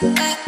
Bye.